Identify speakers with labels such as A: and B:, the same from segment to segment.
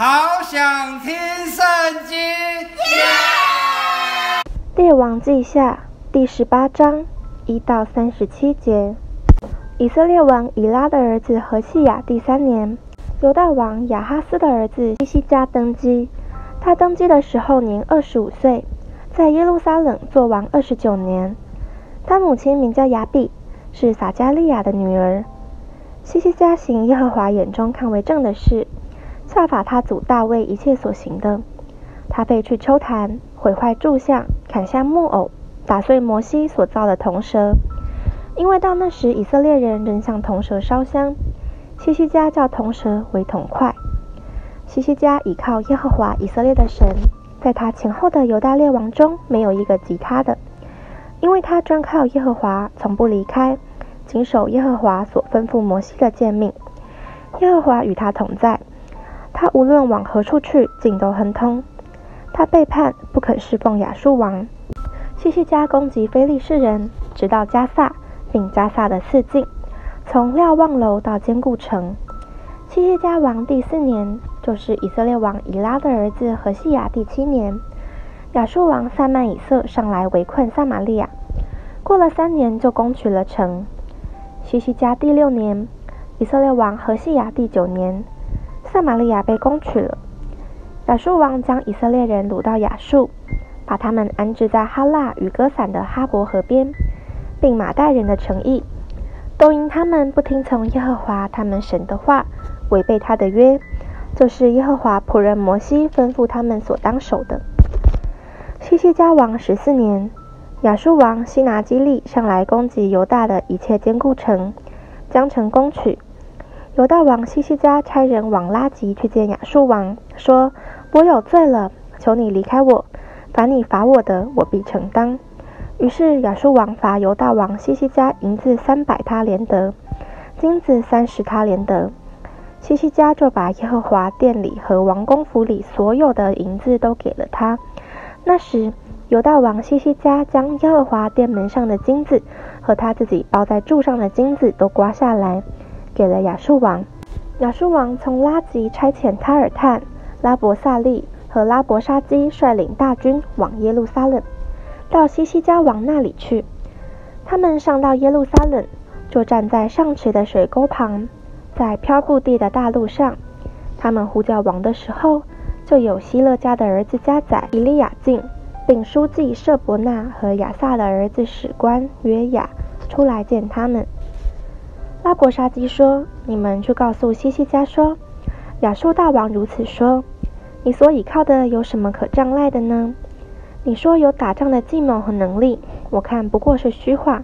A: 好想听圣经。
B: 列王记下第十八章一到三十七节。以色列王以拉的儿子何西雅第三年，犹大王亚哈斯的儿子西西家登基。他登基的时候年二十五岁，在耶路撒冷做王二十九年。他母亲名叫雅比，是撒加利亚的女儿。西西家行耶和华眼中看为正的事，效法他祖大卫一切所行的。他废去秋坛，毁坏柱像，砍下木偶，打碎摩西所造的铜蛇。因为到那时以色列人仍向铜蛇烧香，西西家叫铜蛇为铜块。西西家倚靠耶和华以色列的神，在他前后的犹大列王中没有一个及他的，因为他专靠耶和华，从不离开。谨守耶和华所吩咐摩西的诫命，耶和华与他同在，他无论往何处去，尽都亨通。他背叛，不肯侍奉亚述王。西西家攻击非利士人，直到加萨，并加萨的四境，从瞭望楼到坚固城。西西家王第四年，就是以色列王以拉的儿子何西亚第七年，亚述王撒曼以色上来围困撒玛利亚，过了三年就攻取了城。西西家第六年，以色列王何西雅第九年，撒玛利亚被攻取了。亚述王将以色列人掳到亚述，把他们安置在哈腊与歌散的哈伯河边，并马代人的诚意，都因他们不听从耶和华他们神的话，违背他的约，就是耶和华仆人摩西吩咐他们所当守的。西西家王十四年。亚述王西拿基利上来攻击犹大的一切坚固城，将城攻取。犹大王西西家差人往拉吉去见亚述王，说：“我有罪了，求你离开我。凡你罚我的，我必承担。”于是亚述王罚犹大王西西家银子三百他连得，金子三十他连得。西西家就把耶和华殿里和王宫府里所有的银子都给了他。那时。犹大王西西家将耶和华殿门上的金子和他自己包在柱上的金子都刮下来，给了亚述王。亚述王从拉吉差遣塔尔探、拉伯萨利和拉伯沙基率领大军往耶路撒冷，到西西家王那里去。他们上到耶路撒冷，就站在上池的水沟旁，在飘布地的大路上。他们呼叫王的时候，就有希勒家的儿子加载、以利亚敬。并书记舍伯纳和亚萨的儿子史官约雅出来见他们。拉伯沙基说：“你们去告诉西西家说，亚述大王如此说：你所倚靠的有什么可障碍的呢？你说有打仗的计谋和能力，我看不过是虚话。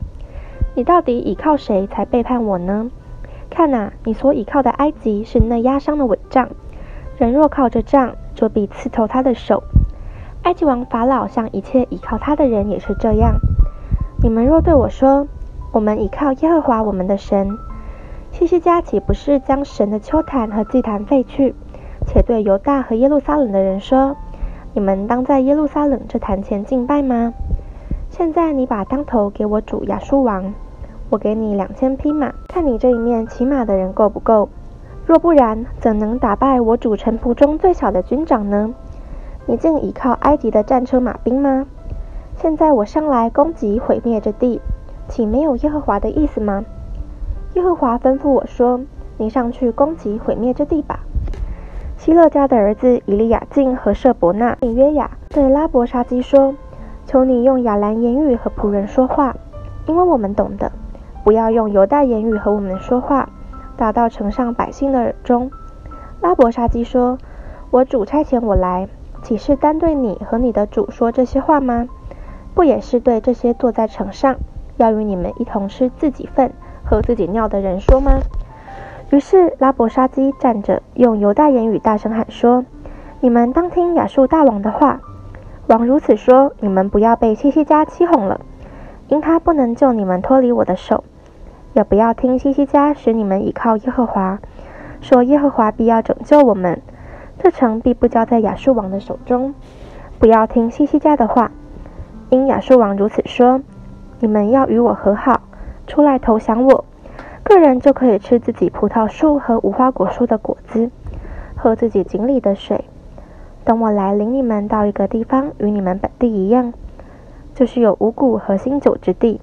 B: 你到底倚靠谁才背叛我呢？看呐，你所倚靠的埃及是那压伤的伪杖，人若靠着杖，就必刺透他的手。”埃及王法老向一切倚靠他的人也是这样。你们若对我说：“我们倚靠耶和华我们的神。”西西家岂不是将神的秋坛和祭坛废去，且对犹大和耶路撒冷的人说：“你们当在耶路撒冷这坛前敬拜吗？”现在你把当头给我主亚述王，我给你两千匹马，看你这一面骑马的人够不够？若不然，怎能打败我主臣仆中最小的军长呢？你竟倚靠埃及的战车马兵吗？现在我上来攻击毁灭这地，岂没有耶和华的意思吗？耶和华吩咐我说：“你上去攻击毁灭之地吧。”希勒家的儿子以利亚敬和舍伯纳并约雅对拉伯沙基说：“求你用亚兰言语和仆人说话，因为我们懂得；不要用犹大言语和我们说话，打到城上百姓的耳中。”拉伯沙基说：“我主差遣我来。”岂是单对你和你的主说这些话吗？不也是对这些坐在城上要与你们一同吃自己粪、喝自己尿的人说吗？于是拉伯沙基站着，用犹大言语大声喊说：“你们当听亚述大王的话。王如此说：你们不要被西西家欺哄了，因他不能救你们脱离我的手；也不要听西西家使你们倚靠耶和华，说耶和华必要拯救我们。”这城必不交在亚述王的手中。不要听西西家的话，因亚述王如此说：你们要与我和好，出来投降我，个人就可以吃自己葡萄树和无花果树的果子，喝自己井里的水。等我来领你们到一个地方，与你们本地一样，就是有五谷和新酒之地，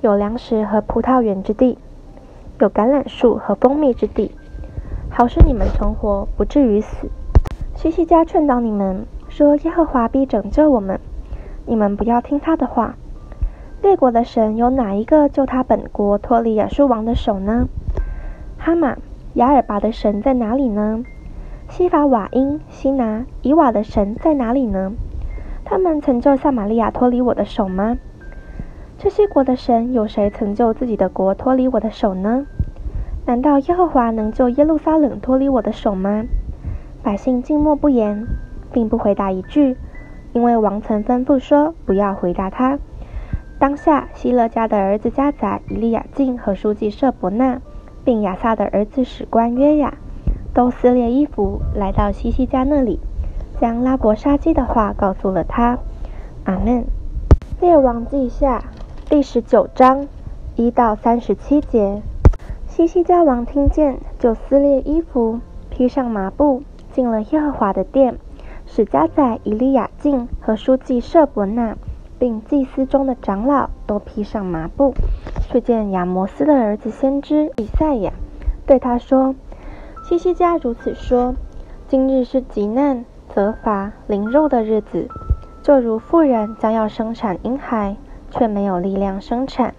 B: 有粮食和葡萄园之地，有橄榄树和蜂蜜之地，好使你们存活，不至于死。西西家劝导你们说：耶和华必拯救我们，你们不要听他的话。列国的神有哪一个救他本国脱离亚述王的手呢？哈马、雅尔拔的神在哪里呢？西法瓦因、西拿、以瓦的神在哪里呢？他们曾救撒玛利亚脱离我的手吗？这些国的神有谁曾救自己的国脱离我的手呢？难道耶和华能救耶路撒冷脱离我的手吗？百姓静默不言，并不回答一句，因为王曾吩咐说不要回答他。当下，希勒家的儿子加载、以利亚敬和书记舍伯纳，并亚萨的儿子史官约雅，都撕裂衣服来到西西家那里，将拉伯沙基的话告诉了他。阿门。列王记下第十九章一到三十七节。西西家王听见，就撕裂衣服，披上麻布，进了耶和华的殿，使加载、以利亚敬和书记舍伯纳。并祭司中的长老都披上麻布，去见亚摩斯的儿子先知以赛亚，对他说：“西西家如此说：今日是极难、责罚、凌辱的日子，就如妇人将要生产婴孩，却没有力量生产；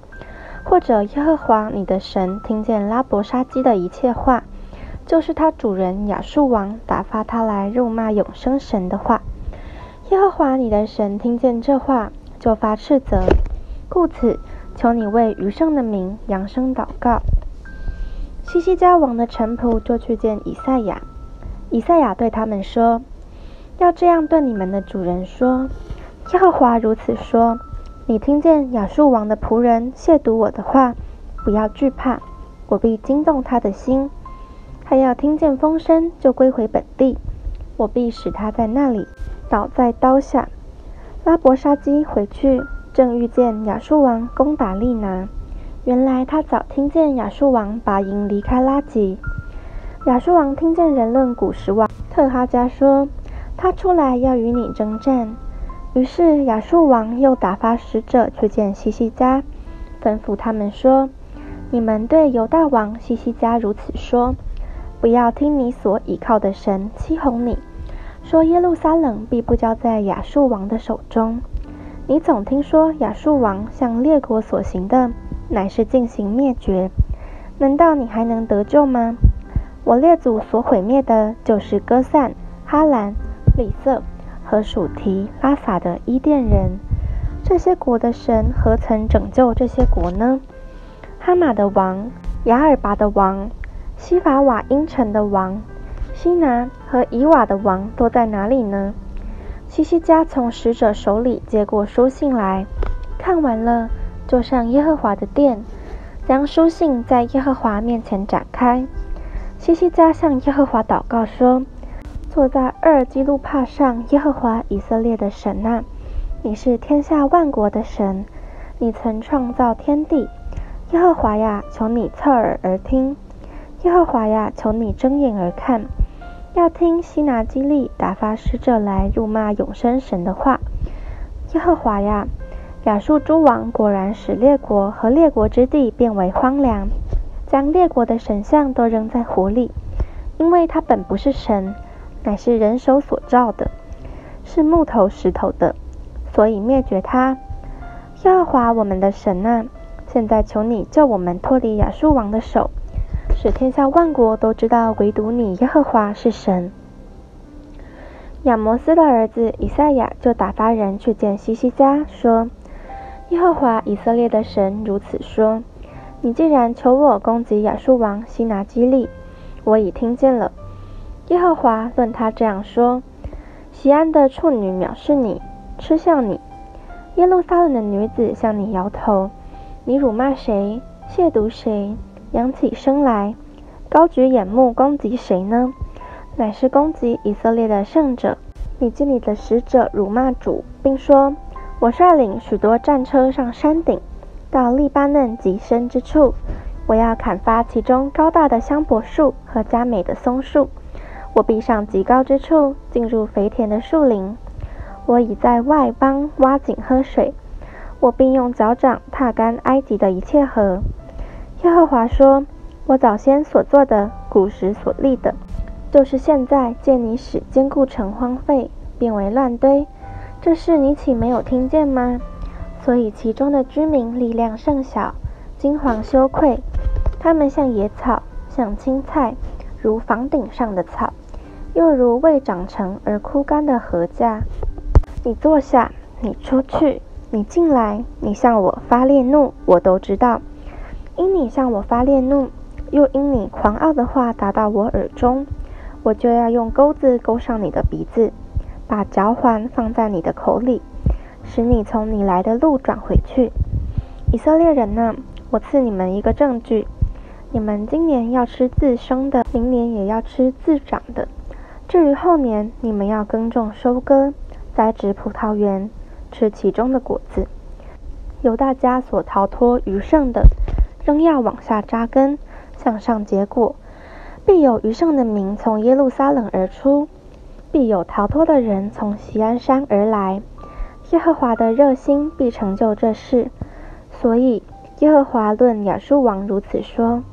B: 或者耶和华你的神听见拉伯沙基的一切话，就是他主人亚述王打发他来辱骂永生神的话。耶和华你的神听见这话。”就发斥责，故此求你为余生的名扬声祷告。西西家王的臣仆就去见以赛亚，以赛亚对他们说：“要这样对你们的主人说：耶和华如此说：你听见亚述王的仆人亵渎我的话，不要惧怕，我必惊动他的心；他要听见风声就归回本地，我必使他在那里倒在刀下。”拉伯沙基回去，正遇见亚述王攻打利拿。原来他早听见亚述王拔营离开拉吉。亚述王听见人论古时王特哈加说，他出来要与你征战。于是亚述王又打发使者去见西西家，吩咐他们说：“你们对犹大王西西家如此说，不要听你所倚靠的神欺哄你。”说耶路撒冷必不交在亚述王的手中。你总听说亚述王向列国所行的，乃是进行灭绝。难道你还能得救吗？我列祖所毁灭的，就是哥散、哈兰、里色和属提拉撒的伊甸人。这些国的神何曾拯救这些国呢？哈马的王、雅尔拔的王、西法瓦因城的王。西拿和以瓦的王都在哪里呢？西西家从使者手里接过书信来，看完了，就上耶和华的殿，将书信在耶和华面前展开。西西家向耶和华祷告说：“坐在二基路帕上，耶和华以色列的神啊，你是天下万国的神，你曾创造天地。耶和华呀，求你侧耳而听；耶和华呀，求你睁眼而看。”要听西拿基利打发使者来辱骂永生神的话。耶和华呀，亚述诸王果然使列国和列国之地变为荒凉，将列国的神像都扔在湖里，因为他本不是神，乃是人手所造的，是木头石头的，所以灭绝他。耶和华我们的神啊，现在求你救我们脱离亚述王的手。使天下万国都知道，唯独你耶和华是神。亚摩斯的儿子以赛亚就打发人去见西西家，说：“耶和华以色列的神如此说：你既然求我攻击亚述王西拿基利，我已听见了。耶和华论他这样说：西安的处女藐视你，嗤笑你；耶路撒冷的女子向你摇头。你辱骂谁？亵渎谁？”扬起声来，高举眼目攻击谁呢？乃是攻击以色列的圣者。你见你的使者辱骂主，并说：“我率领许多战车上山顶，到利巴嫩极深之处，我要砍伐其中高大的香柏树和佳美的松树。我必上极高之处，进入肥田的树林。我已在外邦挖井喝水，我并用脚掌踏干埃及的一切河。耶和华说：“我早先所做的，古时所立的，就是现在见你使坚固城荒废，变为乱堆，这事你岂没有听见吗？所以其中的居民力量甚小，惊惶羞愧，他们像野草，像青菜，如房顶上的草。”又如未长成而枯干的禾稼。你坐下，你出去，你进来，你向我发烈怒，我都知道。因你向我发烈怒，又因你狂傲的话达到我耳中，我就要用钩子勾上你的鼻子，把嚼环放在你的口里，使你从你来的路转回去。以色列人呢？我赐你们一个证据：你们今年要吃自生的，明年也要吃自长的。至于后年，你们要耕种、收割、栽植葡萄园，吃其中的果子。由大家所逃脱余剩的，仍要往下扎根，向上结果。必有余剩的民从耶路撒冷而出，必有逃脱的人从锡安山而来。耶和华的热心必成就这事。所以耶和华论亚述王如此说：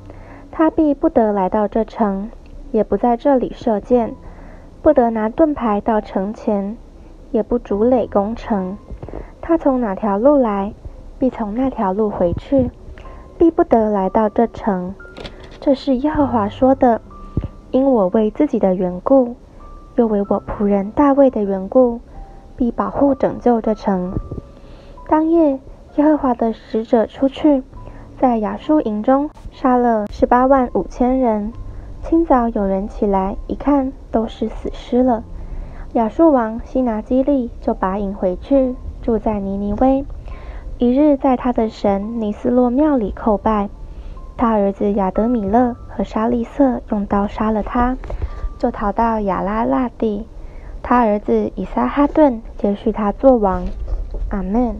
B: 他必不得来到这城，也不在这里射箭。不得拿盾牌到城前，也不筑垒攻城。他从哪条路来，必从那条路回去，必不得来到这城。这是耶和华说的。因我为自己的缘故，又为我仆人大卫的缘故，必保护拯救这城。当夜，耶和华的使者出去，在亚述营中杀了十八万五千人。清早有人起来一看，都是死尸了。亚述王西拿基利就把营回去，住在尼尼微。一日，在他的神尼斯洛庙里叩拜。他儿子亚德米勒和沙利瑟用刀杀了他，就逃到雅拉腊地。他儿子以撒哈顿接续他做王。阿门。